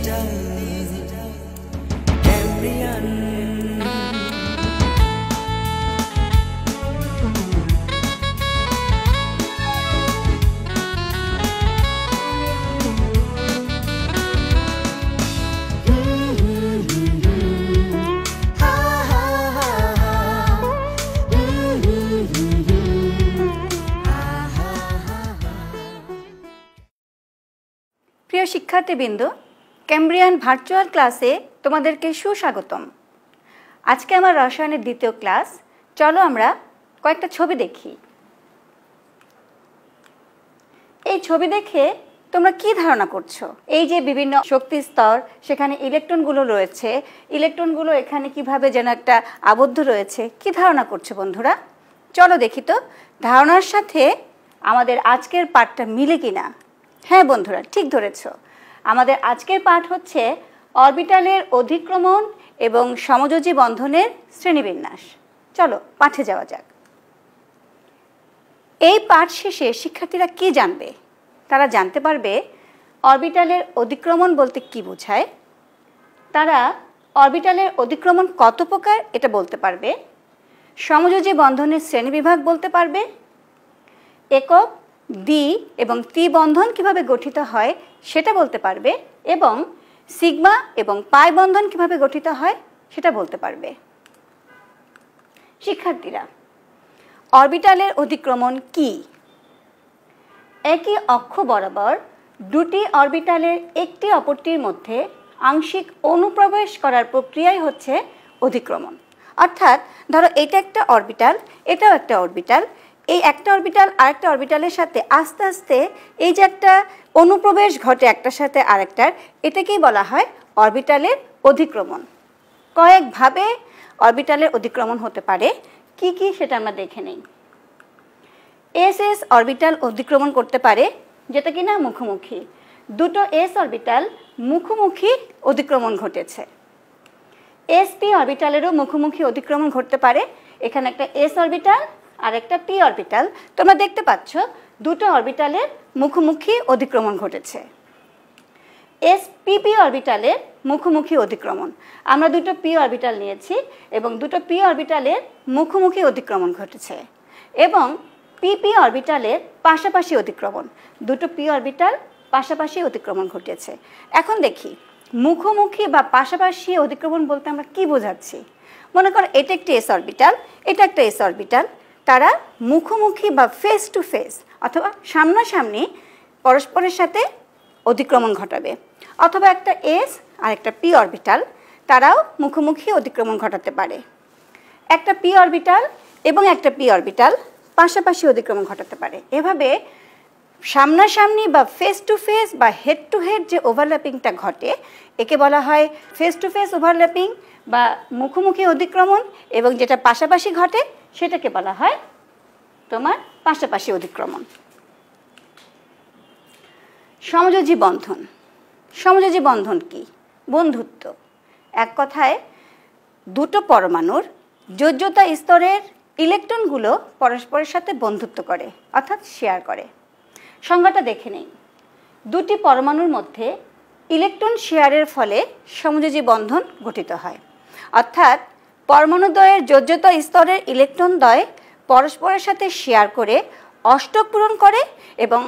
Digital Cambrian প্রিয় শিক্ষার্থীবৃন্দ Cambrian virtual ক্লাসে তোমাদেরকে সুস্বাগতম। আজকে আমার রসায়নের দ্বিতীয় ক্লাস চলো আমরা কয়েকটা ছবি দেখি। এই ছবি দেখে তোমরা কি ধারণা করছ? এই যে বিভিন্ন শক্তি স্তর, সেখানে ইলেকট্রনগুলো রয়েছে, ইলেকট্রনগুলো এখানে কীভাবে যেন একটা আবদ্ধ রয়েছে, কি ধারণা করছ বন্ধুরা? চলো দেখি তো, ধারণার সাথে আমাদের আজকের পাঠটা মিলে কিনা? হ্যাঁ বন্ধুরা, ঠিক ধরেছ। আমাদের আজকের পাঠ হচ্ছে অরবিটালের অধিক্রমণ এবং সমযোজী বন্ধনের শ্রেণীবিন্যাস। চলো, পাঠে যাওয়া যাক। এই পাঠ শেষে শিক্ষার্থীরা কি জানবে? তারা জানতে পারবে অরবিটালের অধিক্রমণ বলতে কি বোঝায়। তারা অরবিটালের অধিক্রমণ কত প্রকার এটা বলতে পারবে। সমযোজী বন্ধনের শ্রেণীবিভাগ বলতে পারবে। একক দ্বি এবং ত্রি বন্ধন কীভাবে গঠিত হয় সেটা বলতে পারবে এবং সিগমা এবং পাই বন্ধন কীভাবে গঠিত হয় সেটা বলতে পারবে। শিক্ষার্থীরা, অরবিটালের অধিক্রমণ কি? একই অক্ষ বরাবর দুটি অরবিটালের একটি অপরটির মধ্যে আংশিক অনুপ্রবেশ করার প্রক্রিয়াই হচ্ছে অধিক্রমণ। অর্থাৎ ধরো এটা একটা অরবিটাল, এটাও একটা অরবিটাল এই একটা অরবিটাল আরেকটা অরবিটালের সাথে আস্তে আস্তে এই যে একটা অনুপ্রবেশ ঘটে একটার সাথে আরেকটার, এটাকেই বলা হয় অরবিটালের অধিক্রমণ। কয়েকভাবে অরবিটালের অধিক্রমণ হতে পারে। কি কি সেটা আমরা দেখে নেই। এস এস অরবিটাল অধিক্রমণ করতে পারে, যেটা কিনা মুখোমুখি। দুটো এস অরবিটাল মুখোমুখি অধিক্রমণ ঘটেছে। এসপি অরবিটালেরও মুখোমুখি অধিক্রমণ ঘটতে পারে। এখানে একটা এস অরবিটাল আর একটা পি অরবিটাল। তোমরা দেখতে পাচ্ছ, দুটো অরবিটালের মুখোমুখি অধিক্রমণ ঘটেছে। এস পিপি অরবিটালের মুখোমুখি অধিক্রমণ। আমরা দুটো পি অরবিটাল নিয়েছি এবং দুটো পি অরবিটালের মুখোমুখি অধিক্রমণ ঘটেছে এবং পিপি অরবিটালের পাশাপাশি অধিক্রমণ। দুটো পি অরবিটাল পাশাপাশি অতিক্রমণ ঘটেছে। এখন দেখি, মুখোমুখি বা পাশাপাশি অধিক্রমণ বলতে আমরা কি বোঝাচ্ছি? মনে করো, এটা একটি এস অরবিটাল, এটা একটা এস অরবিটাল। তারা মুখোমুখি বা ফেস টু ফেস অথবা সামনাসামনি পরস্পরের সাথে অতিক্রমণ ঘটাবে। অথবা একটা এস আর একটা পি অরবিটাল তারাও মুখোমুখি অতিক্রমণ ঘটাতে পারে। একটা পি অরবিটাল এবং একটা পি অরবিটাল পাশাপাশি অতিক্রমণ ঘটাতে পারে। এভাবে সামনাসামনি বা ফেস টু ফেস বা হেড টু হেড যে ওভারল্যাপিংটা ঘটে, একে বলা হয় ফেস টু ফেস ওভারল্যাপিং বা মুখোমুখি অতিক্রমণ এবং যেটা পাশাপাশি ঘটে সেটাকে বলা হয় তোমার পাশাপাশি অতিক্রমণ সমযোজী বন্ধন। সমযোজী বন্ধন কি? বন্ধুত্ব। এক কথায়, দুটো পরমাণুর যোজ্যতা স্তরের ইলেকট্রনগুলো পরস্পরের সাথে বন্ধুত্ব করে, অর্থাৎ শেয়ার করে। সংজ্ঞাটা দেখে নেই। দুটি পরমাণুর মধ্যে ইলেকট্রন শেয়ারের ফলে সমযোজী বন্ধন গঠিত হয়। অর্থাৎ পরমাণুদ্বয়ের যোজ্যতা স্তরের ইলেকট্রনদ্বয় পরস্পরের সাথে শেয়ার করে অষ্টক পূরণ করে এবং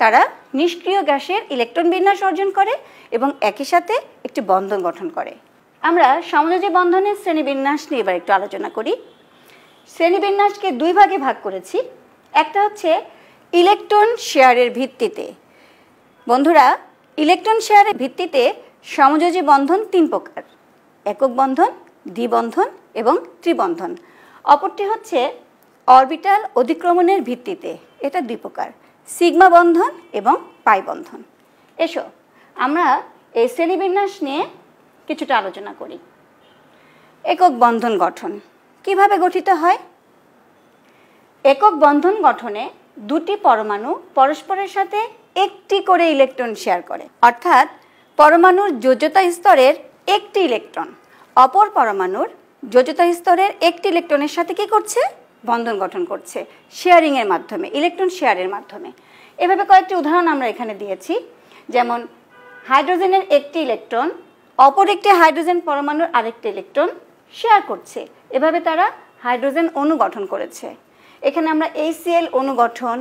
তারা নিষ্ক্রিয় গ্যাসের ইলেকট্রন বিন্যাস অর্জন করে এবং একই সাথে একটি বন্ধন গঠন করে। আমরা সমযোজী বন্ধনের শ্রেণীবিন্যাস নিয়ে এবার একটু আলোচনা করি। শ্রেণীবিন্যাসকে দুই ভাগে ভাগ করেছি। একটা হচ্ছে ইলেকট্রন শেয়ারের ভিত্তিতে। বন্ধুরা, ইলেকট্রন শেয়ারের ভিত্তিতে সমযোজী বন্ধন তিন প্রকার। একক বন্ধন দ্বিবন্ধন এবং ত্রিবন্ধন। অপরটি হচ্ছে অরবিটাল অধিক্রমণের ভিত্তিতে। এটা দুই প্রকার, সিগমা বন্ধন এবং পাই বন্ধন। এসো, আমরা এই শ্রেণীবিন্যাস নিয়ে কিছুটা আলোচনা করি। একক বন্ধন গঠন, কীভাবে গঠিত হয়? একক বন্ধন গঠনে দুটি পরমাণু পরস্পরের সাথে একটি করে ইলেকট্রন শেয়ার করে। অর্থাৎ, পরমাণুর যোজ্যতা স্তরের একটি ইলেকট্রন, অপর পরমাণুর যোজ্যতা স্তরের একটি ইলেকট্রনের সাথে কি করছে? বন্ধন গঠন করছে। শেয়ারিংয়ের মাধ্যমে, ইলেকট্রন শেয়ারের মাধ্যমে। এভাবে কয়েকটি উদাহরণ আমরা এখানে দিয়েছি। যেমন, হাইড্রোজেনের একটি ইলেকট্রন অপর একটি হাইড্রোজেন পরমাণুর আরেকটি ইলেকট্রন শেয়ার করছে। এভাবে তারা হাইড্রোজেন অণু গঠন করেছে। এখানে আমরা এইসিএল অনুগঠন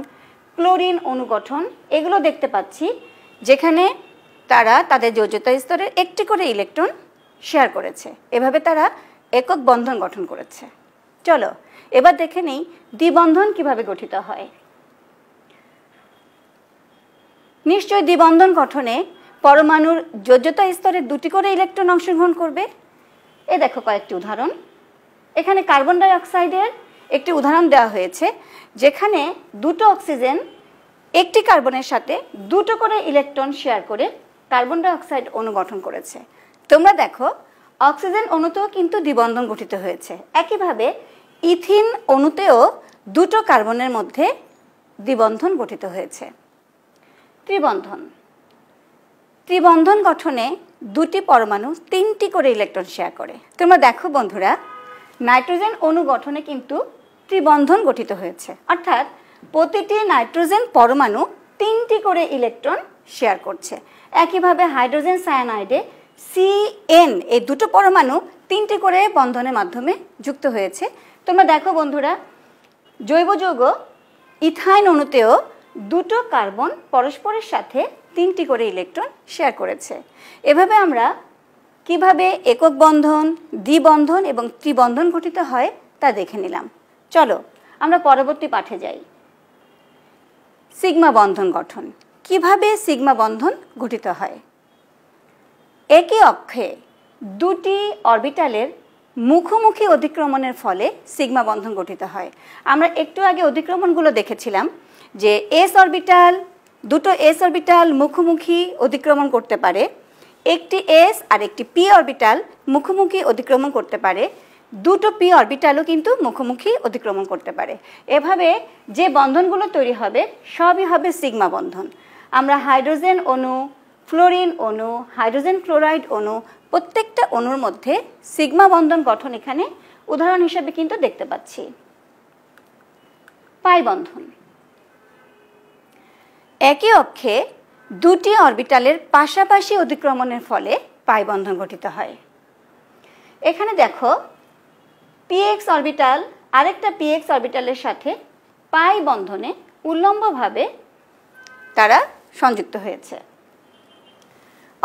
ক্লোরিন অনুগঠন এগুলো দেখতে পাচ্ছি, যেখানে তারা তাদের যোজ্যতা স্তরের একটি করে ইলেকট্রন শেয়ার করেছে। এভাবে তারা একক বন্ধন গঠন করেছে। চলো, এবার দেখে নেই দ্বিবন্ধন কীভাবে গঠিত হয়। নিশ্চয় দ্বিবন্ধন গঠনে পরমাণুর যোজ্যতা স্তরে দুটি করে ইলেকট্রন অংশগ্রহণ করবে। এ দেখো কয়েকটি উদাহরণ। এখানে কার্বন ডাই অক্সাইডের একটি উদাহরণ দেওয়া হয়েছে, যেখানে দুটো অক্সিজেন একটি কার্বনের সাথে দুটো করে ইলেকট্রন শেয়ার করে কার্বন ডাই অক্সাইড অণু গঠন করেছে। তোমরা দেখো অক্সিজেন অণুতেও কিন্তু দ্বিবন্ধন গঠিত হয়েছে। একইভাবে ইথিন অণুতেও দুটো কার্বনের মধ্যে দ্বিবন্ধন গঠিত হয়েছে। ত্রিবন্ধন। ত্রিবন্ধন গঠনে দুটি পরমাণু তিনটি করে ইলেকট্রন শেয়ার করে। তোমরা দেখো বন্ধুরা, নাইট্রোজেন অণু গঠনে কিন্তু ত্রিবন্ধন গঠিত হয়েছে। অর্থাৎ প্রতিটি নাইট্রোজেন পরমাণু তিনটি করে ইলেকট্রন শেয়ার করছে। একইভাবে হাইড্রোজেন সায়ানাইডে সিএন এই দুটো পরমাণু তিনটি করে বন্ধনের মাধ্যমে যুক্ত হয়েছে। তোমরা দেখো বন্ধুরা, জৈব যৌগ, ইথাইন অণুতেও দুটো কার্বন পরস্পরের সাথে তিনটি করে ইলেকট্রন শেয়ার করেছে। এভাবে আমরা কীভাবে একক বন্ধন, দ্বিবন্ধন এবং ত্রিবন্ধন গঠিত হয় তা দেখে নিলাম। চলো, আমরা পরবর্তী পাঠে যাই। সিগমা বন্ধন গঠন। কীভাবে সিগমা বন্ধন গঠিত হয়? একই অক্ষে দুটি অরবিটালের মুখোমুখি অধিক্রমণের ফলে সিগমা বন্ধন গঠিত হয়। আমরা একটু আগে অধিক্রমণগুলো দেখেছিলাম যে এস অরবিটাল, দুটো এস অরবিটাল মুখোমুখি অধিক্রমণ করতে পারে। একটি এস আর একটি পি অরবিটাল মুখোমুখি অধিক্রমণ করতে পারে। দুটো পি অরবিটালও কিন্তু মুখোমুখি অতিক্রমণ করতে পারে। এভাবে যে বন্ধনগুলো তৈরি হবে, সবই হবে সিগমা বন্ধন। আমরা হাইড্রোজেন অণু ফ্লোরিন অণু, হাইড্রোজেন ক্লোরাইড অণু, প্রত্যেকটা অণুর মধ্যে সিগমা বন্ধন গঠন এখানে উদাহরণ হিসেবে কিন্তু দেখতে পাচ্ছি। পাই বন্ধন। একই অক্ষে দুটি অরবিটালের পাশাপাশি অতিক্রমণের ফলে পাই বন্ধন গঠিত হয়। এখানে দেখো, পিএক্স অরবিটাল আরেকটা পিএক্স অরবিটালের সাথে পাই বন্ধনে উল্লম্বভাবে তারা সংযুক্ত হয়েছে।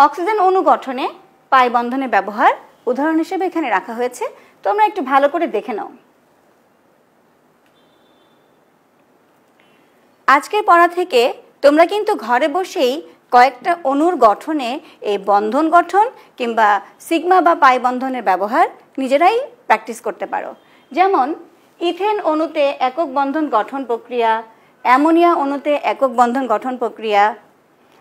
অক্সিজেন অণু গঠনে পাই বন্ধনের ব্যবহার উদাহরণ হিসেবে এখানে রাখা হয়েছে। তোমরা একটু ভালো করে দেখে নাও। আজকের পড়া থেকে তোমরা কিন্তু ঘরে বসেই কয়েকটা অণুর গঠনে এই বন্ধন গঠন কিংবা সিগমা বা পাই বন্ধনের ব্যবহার নিজেরাই প্র্যাকটিস করতে পারো। যেমন, ইথেন অণুতে একক বন্ধন গঠন প্রক্রিয়া, অ্যামোনিয়া অণুতে একক বন্ধন গঠন প্রক্রিয়া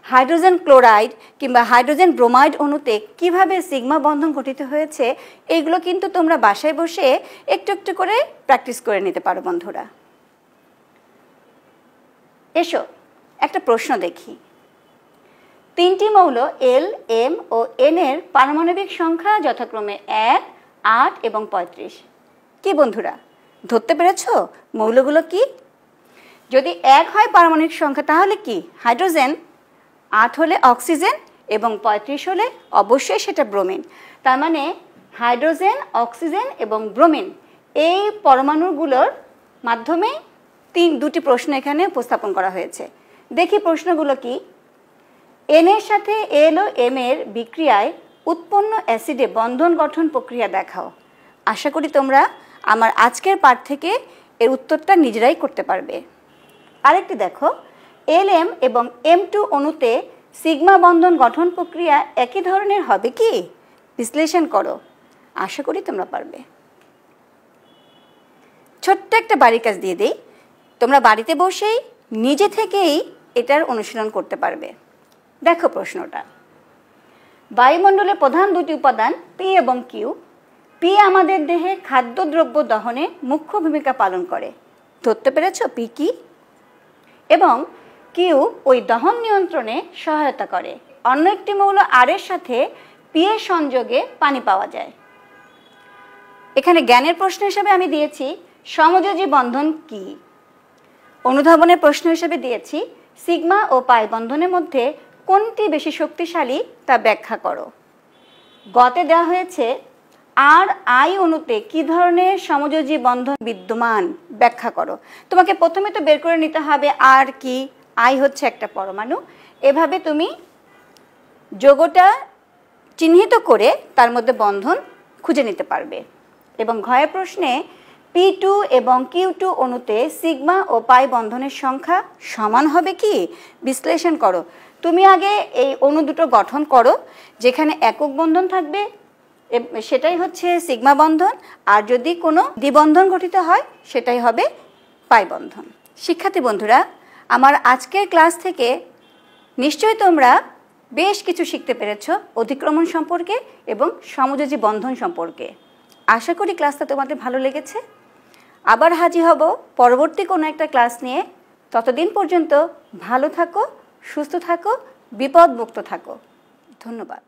হাইড্রোজেন ক্লোরাইড কিংবা হাইড্রোজেন ব্রোমাইড অণুতে কীভাবে সিগমা বন্ধন গঠিত হয়েছে, এইগুলো কিন্তু তোমরা বাসায় বসে একটু একটু করে প্র্যাকটিস করে নিতে পারো বন্ধুরা। এসো, একটা প্রশ্ন দেখি। তিনটি মৌল এল এম ও এন এর পারমাণবিক সংখ্যা যথাক্রমে এক, আট এবং পঁয়ত্রিশ। কি বন্ধুরা, ধরতে পেরেছ? মৌলগুলো কি? যদি এক হয় পারমাণবিক সংখ্যা, তাহলে কি? হাইড্রোজেন আট হলে অক্সিজেন এবং পঁয়ত্রিশ হলে অবশ্যই সেটা ব্রোমিন। তার মানে হাইড্রোজেন, অক্সিজেন এবং ব্রোমিন এই পরমাণুগুলোর মাধ্যমে তিন, দুটি প্রশ্ন এখানে উপস্থাপন করা হয়েছে। দেখি প্রশ্নগুলো কি? এন এর সাথে এল ও এম এর বিক্রিয়ায় উৎপন্ন অ্যাসিডে বন্ধন গঠন প্রক্রিয়া দেখাও। আশা করি তোমরা আমার আজকের পাঠ থেকে এর উত্তরটা নিজেরাই করতে পারবে। আরেকটি দেখো এল এম এবং এম টু অণুতে সিগমা বন্ধন গঠন প্রক্রিয়া একই ধরনের হবে কি? বিশ্লেষণ করো। আশা করি তোমরা পারবে। ছোট্ট একটা বাড়ির কাজ দিয়ে দিই। তোমরা বাড়িতে বসেই নিজে থেকেই এটার অনুশীলন করতে পারবে। দেখো প্রশ্নটা। বায়ুমণ্ডলের প্রধান দুটি উপাদান পি এবং কিউ। পি আমাদের দেহে খাদ্যদ্রব্য দহনে মুখ্য ভূমিকা পালন করে। ধরতে পেরেছ পি কি? এবং কিউ ওই দহন নিয়ন্ত্রণে সহায়তা করে। অন্য একটি মৌল আর এর সাথে পি এর সংযোগে পানি পাওয়া যায়। এখানে জ্ঞানের প্রশ্ন হিসেবে আমি দিয়েছি, সমযোজী বন্ধন কি? অনুধাবনের প্রশ্ন হিসেবে দিয়েছি, সিগমা ও পাই বন্ধনের মধ্যে কোনটি বেশি শক্তিশালী তা ব্যাখ্যা করো। গতে দেওয়া হয়েছে আর আই অণুতে কি ধরনের সমযোজী বন্ধন বিদ্যমান? ব্যাখ্যা করো। তোমাকে প্রথমে তো বের করে নিতে হবে আর কি? আই হচ্ছে একটা পরমাণু। এভাবে তুমি যোগটা চিহ্নিত করে তার মধ্যে বন্ধন খুঁজে নিতে পারবে। এবং ঘয়ের প্রশ্নে পি টু এবং কিউ টু অণুতে সিগমা ও পাই বন্ধনের সংখ্যা সমান হবে কি? বিশ্লেষণ করো। তুমি আগে এই অণু দুটো গঠন করো, যেখানে একক বন্ধন থাকবে সেটাই হচ্ছে সিগমা বন্ধন। আর যদি কোনো দ্বিবন্ধন গঠিত হয়, সেটাই হবে পাই বন্ধন। শিক্ষার্থী বন্ধুরা আমার আজকের ক্লাস থেকে নিশ্চয়ই তোমরা বেশ কিছু শিখতে পেরেছ অধিক্রমণ সম্পর্কে এবং সমযোজী বন্ধন সম্পর্কে। আশা করি ক্লাসটা তোমাদের ভালো লেগেছে। আবার হাজির হব পরবর্তী কোনো একটা ক্লাস নিয়ে। ততদিন পর্যন্ত ভালো থাকো, সুস্থ থাকো, বিপদমুক্ত থাকো। ধন্যবাদ।